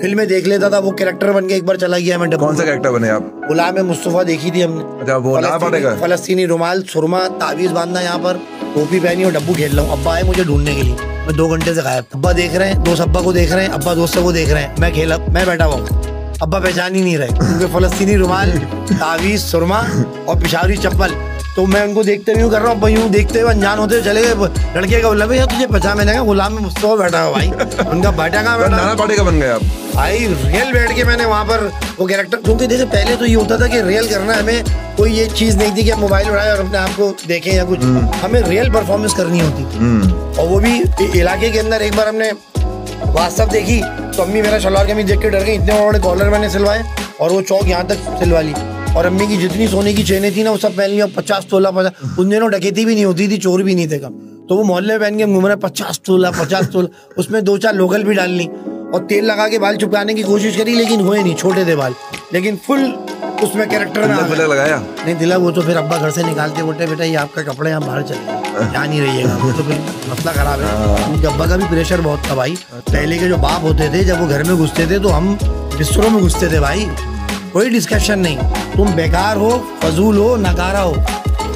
Film में देख लेता था वो कैरेक्टर बन के एक बार चला गया मैं कौन सा कैरेक्टर बने आप? गुलाम मुस्तफ़ा देखी थी हमने। अच्छा वो पड़ेगा फलस्तीनी फलस्तीनी रुमाल सुरमा ताबीज बांधना यहाँ पर। टोपी पहनी और डब्बू खेल रहा हूँ। अब्बा आए मुझे ढूँढने के लिए। मैं दो घंटे से गायब। अब्बा देख रहे हैं दोस्त अब्बा को देख रहे हैं अब्बा दोस्तों को देख रहे हैं। मैं खेला मैं बैठा हुआ अब्बा पहचान ही नहीं रहे। क्योंकि फलस्तीनी रुमाल तावीज सुरमा और पिशावरी चप्पल। तो मैं उनको देखते हुए कर रहा हूँ देखते हुए अनजान होते हुए चले गए। लड़के का बोला भैया तुझे पहचान मैंने कहा गुलाम में मुस्तफ़ा बैठा हुआ भाई। उनका बैठा कहाँ बैठा? नाना पाटेकर बन गए आप। भाई रियल बैठ के मैंने वहाँ पर वो कैरेक्टर क्योंकि जैसे पहले तो ये होता था कि रियल करना हमें कोई ये चीज़ नहीं थी कि हम मोबाइल उठाए और अपने आप को देखें या कुछ। हमें रियल परफॉर्मेंस करनी होती थी। हम्म। और वो भी इलाके के अंदर एक बार हमने वास्तव देखी तो अम्मी मेरा शलवार कमीज देख के डर गई इतने बड़े कॉलर मैंने सिलवाए और वो चौक यहाँ तक सिलवा ली। और अम्मी की जितनी सोने की चेनें थी ना वो सब पहन लिया पचास तोला पचास उन दिनों डकैती भी नहीं होती थी चोर भी नहीं थे कम। तो वो मोहल्ले पहन के घूम रहे पचास तोला पचास तोला। उसमें दो चार लोकल भी डाल ली और तेल लगा के बाल चुपकाने की कोशिश करी लेकिन हुए नहीं छोटे थे बाल। लेकिन फुल उसमें कैरेक्टर में आ तिलक लगाया? नहीं दिला वो तो फिर अब्बा घर से निकालते बोलते बेटा ये आपका कपड़े यहाँ बाहर चले यहाँ नहीं रहिएगा। वो तो फिर मसला खराब है। क्योंकि अब्बा का भी प्रेशर बहुत था भाई। पहले के जो बाप होते थे जब वो घर में घुसते थे तो हम बिस्तरों में घुसते थे भाई। कोई डिस्कशन नहीं। तुम बेकार हो फजूल हो नकारा हो।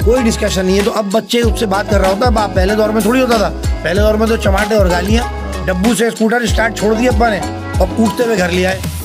कोई डिस्कशन नहीं है। तो अब बच्चे उससे बात कर रहा होता बाप पहले दौर में थोड़ी होता था। पहले दौर में तो चमाटे और गालियाँ। डब्बू से स्कूटर स्टार्ट छोड़ दिया अब्बा ने। और कूदते हुए घर लिया है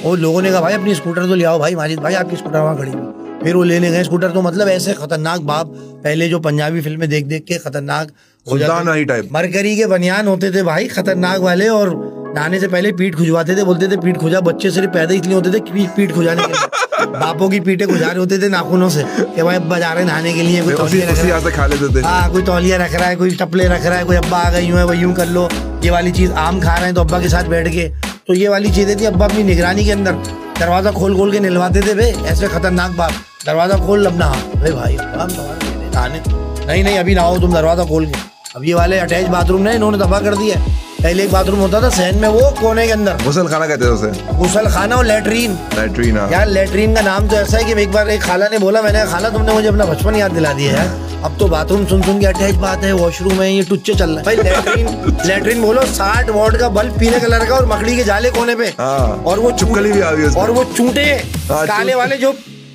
और लोगों ने कहा भाई अपनी स्कूटर तो ले आओ भाई माजिद भाई आपकी स्कूटर वहाँ खड़ी हुई फिर वो लेने गए। स्कूटर तो मतलब ऐसे खतरनाक बाप पहले जो पंजाबी फ़िल्में देख देख के खतरनाक हो जाते। मरकरी के बनियान होते थे भाई खतरनाक वाले और नहाने से पहले पीठ खुजवाते थे बोलते थे पीठ खुजा बच्चे सिर्फ़ पैदा इसलिए होते थे कि पीठ- खुजाने के बापों की पीठे खुजा रहे होते थे नाखूनों से कि भाई अब्बा जा रहे हैं नहाने के लिए कोई तौलिया रख रहा यहाँ खा लेते है थे। हाँ कोई तौलिया रख रहा है कोई टपले रख रहा है कोई अब्बा आ गई है वो यूँ कर लो ये वाली चीज़ आम खा रहे हैं तो अब्बा के साथ बैठ के। तो ये वाली चीज़ें थी अब्बा अपनी निगरानी के अंदर। दरवाज़ा खोल खोल के निलवाते थे भाई ऐसे खतरनाक बात दरवाज़ा खोल लब नहा। भाई भाई नहाने। नहीं नहीं अभी नहाओ तुम दरवाज़ा खोल के। अब ये वाले अटैच बाथरूम ने इन्होंने दफ़ा कर दिया। पहले एक बाथरूम होता था सहन में वो कोने के अंदर। गुसल खाना कहते थे उसे। गुसल खाना और लेटरीन। लैट्रीन हाँ। यार लेटरीन का नाम तो ऐसा है कि एक बार एक खाला ने बोला मैंने खाला तुमने मुझे अपना बचपन याद दिला दिया है। अब तो बाथरूम सुन सुन के अटैच बात है वॉशरूम है ये टुच्चे चल रहा है। भाई लेटरीन लेटरीन बोलो साठ वॉट का बल्ब पीले कलर का और मकड़ी के जाले कोने पे। हाँ। और वो चुपकली भी आ गई और वो चूटे। हाँ, काले वाले जो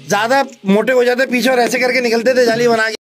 ज़्यादा मोटे हो जाते पीछे और ऐसे करके निकलते थे जाली बना के।